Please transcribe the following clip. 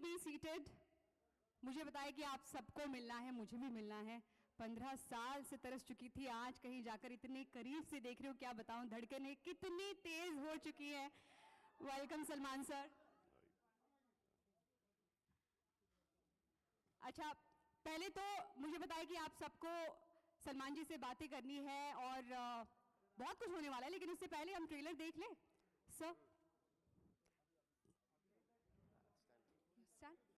Be seated मुझे बताया कि आप सबको मिलना है, मुझे भी मिलना है। पंद्रह साल से तरस चुकी थी, आज कहीं जाकर इतने करीब से देख रहे हो, क्या बताऊँ, धड़कने कितनी तेज हो चुकी है। वेलकम सलमान सर अच्छा पहले तो मुझे बताया कि आप सबको सलमान जी से बातें करनी है और बहुत कुछ होने वाला है, लेकिन उससे पहले हम ट्रेलर देख लें। सर